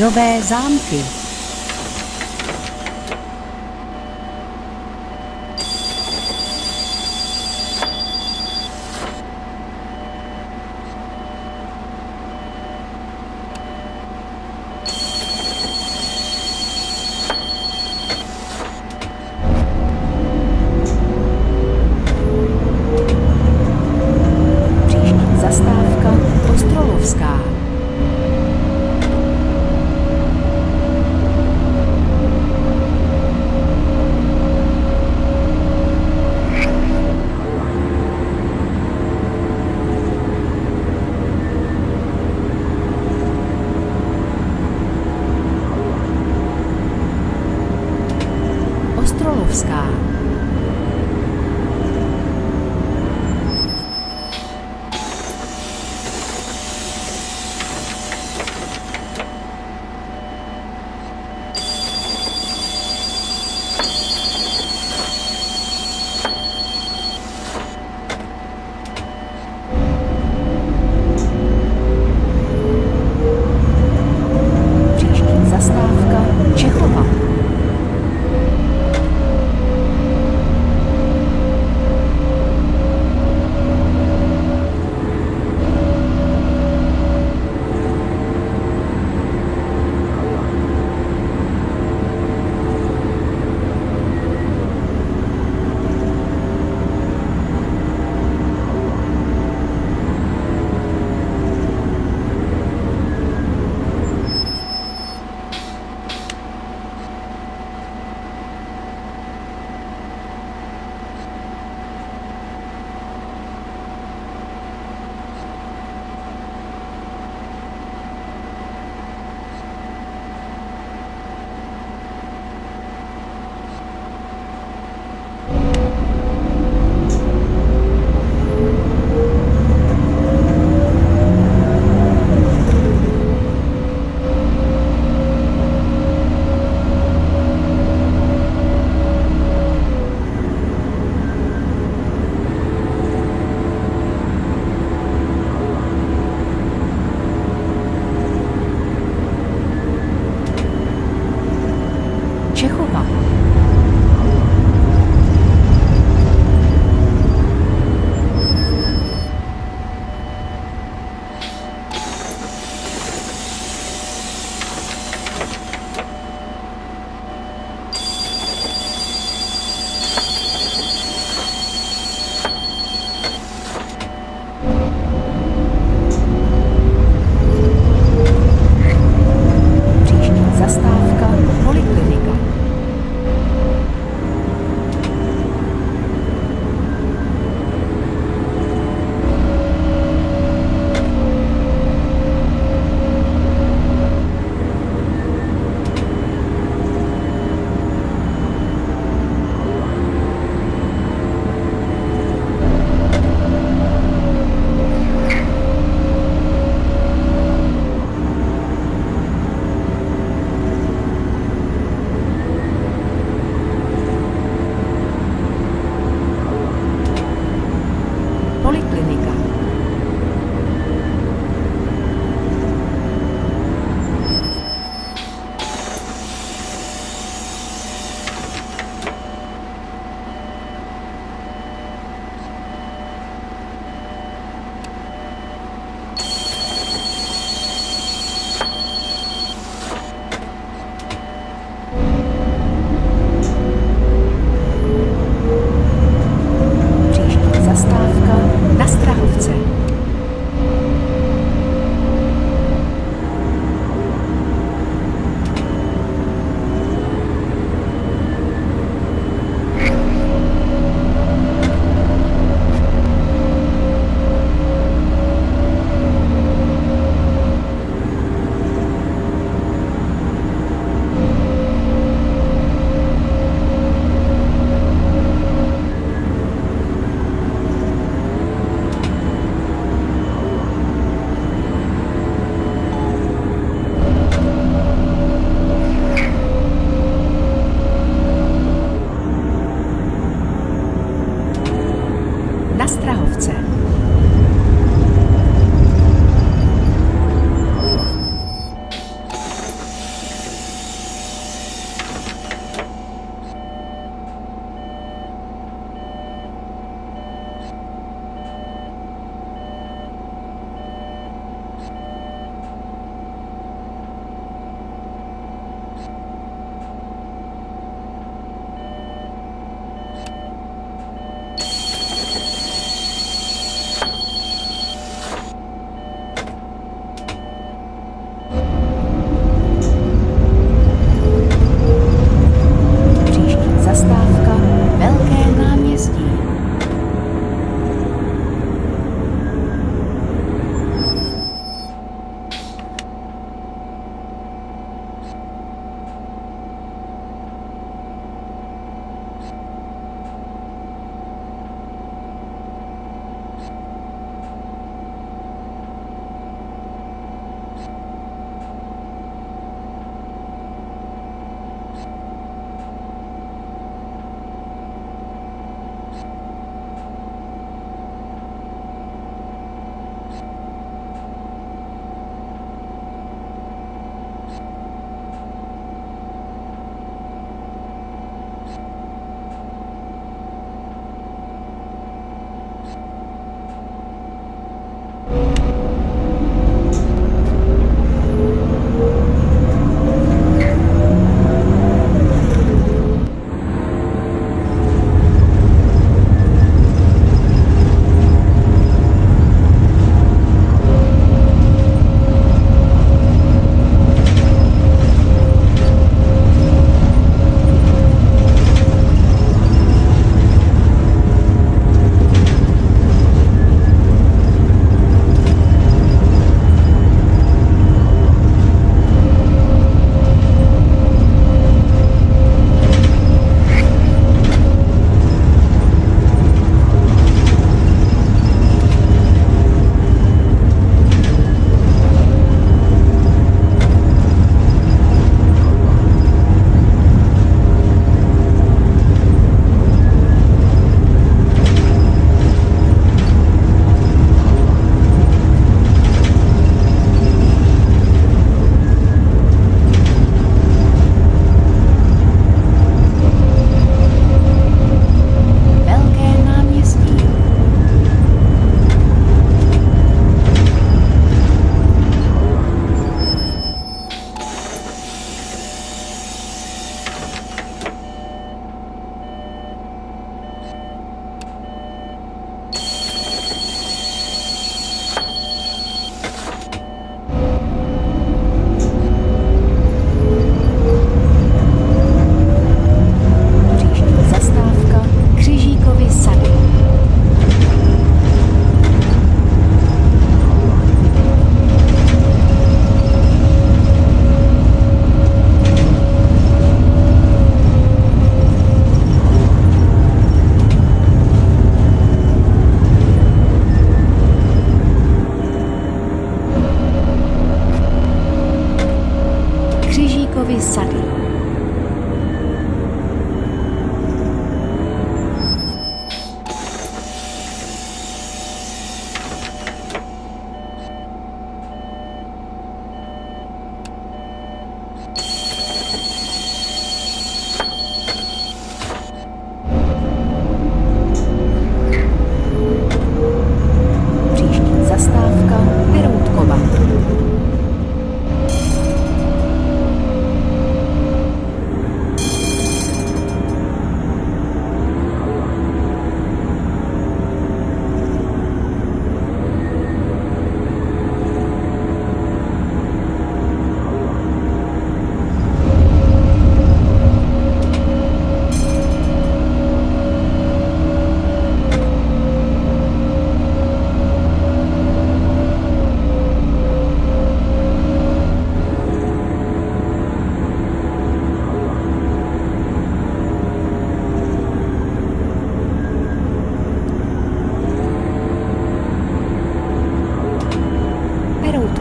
Nové zámky.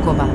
过吧